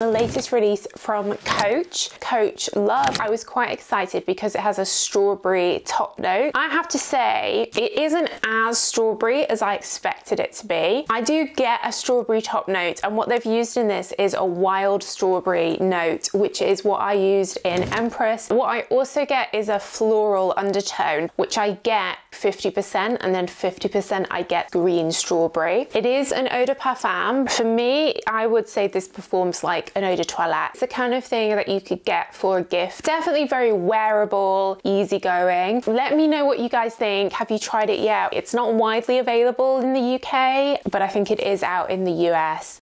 The latest release from Coach, Coach Love. I was quite excited because it has a strawberry top note. I have to say, it isn't as strawberry as I expected it to be. I do get a strawberry top note, and what they've used in this is a wild strawberry note, which is what I used in Empress. What I also get is a floral undertone, which I get 50%, and then 50% I get green strawberry. It is an eau de parfum. For me, I would say this performs like like an eau de toilette. It's the kind of thing that you could get for a gift. Definitely very wearable, easygoing. Let me know what you guys think. Have you tried it yet? It's not widely available in the UK, but I think it is out in the US.